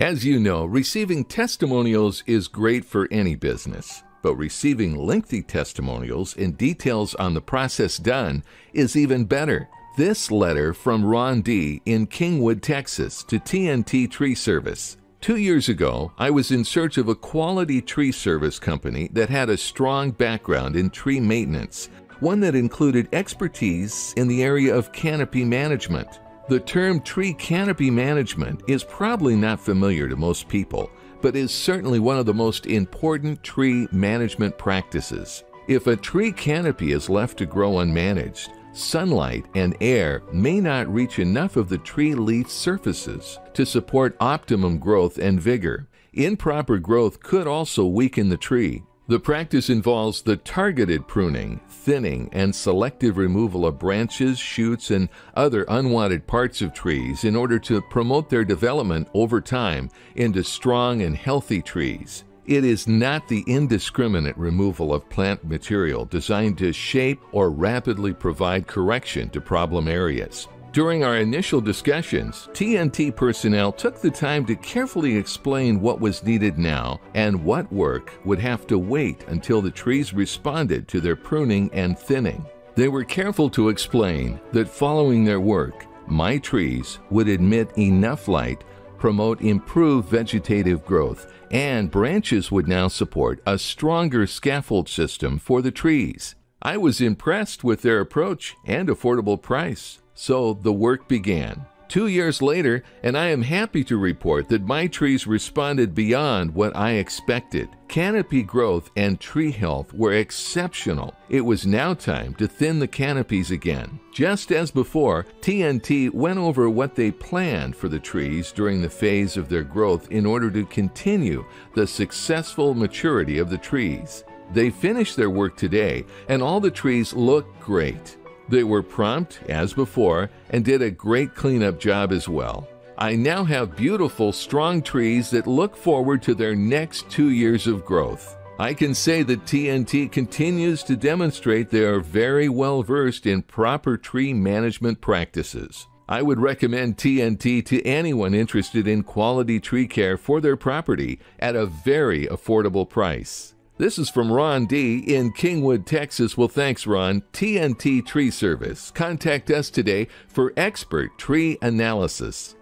As you know, receiving testimonials is great for any business, but receiving lengthy testimonials and details on the process done is even better. This letter from Ron D. in Kingwood, Texas to TNT Tree Service. Two years ago, I was in search of a quality tree service company that had a strong background in tree maintenance, one that included expertise in the area of canopy management. The term tree canopy management is probably not familiar to most people, but is certainly one of the most important tree management practices. If a tree canopy is left to grow unmanaged, sunlight and air may not reach enough of the tree leaf surfaces to support optimum growth and vigor. Improper growth could also weaken the tree, the practice involves the targeted pruning, thinning, and selective removal of branches, shoots, and other unwanted parts of trees in order to promote their development over time into strong and healthy trees. It is not the indiscriminate removal of plant material designed to shape or rapidly provide correction to problem areas. During our initial discussions, TNT personnel took the time to carefully explain what was needed now and what work would have to wait until the trees responded to their pruning and thinning. They were careful to explain that following their work, my trees would admit enough light, promote improved vegetative growth, and branches would now support a stronger scaffold system for the trees. I was impressed with their approach and affordable price. So the work began. Two years later, and I am happy to report that my trees responded beyond what I expected. Canopy growth and tree health were exceptional. It was now time to thin the canopies again. Just as before, TNT went over what they planned for the trees during the phase of their growth in order to continue the successful maturity of the trees. They finished their work today, and all the trees look great. They were prompt, as before, and did a great cleanup job as well. I now have beautiful, strong trees that look forward to their next two years of growth. I can say that TNT continues to demonstrate they are very well versed in proper tree management practices. I would recommend TNT to anyone interested in quality tree care for their property at a very affordable price. This is from Ron D. in Kingwood, Texas. Well, thanks, Ron. TNT Tree Service. Contact us today for expert tree analysis.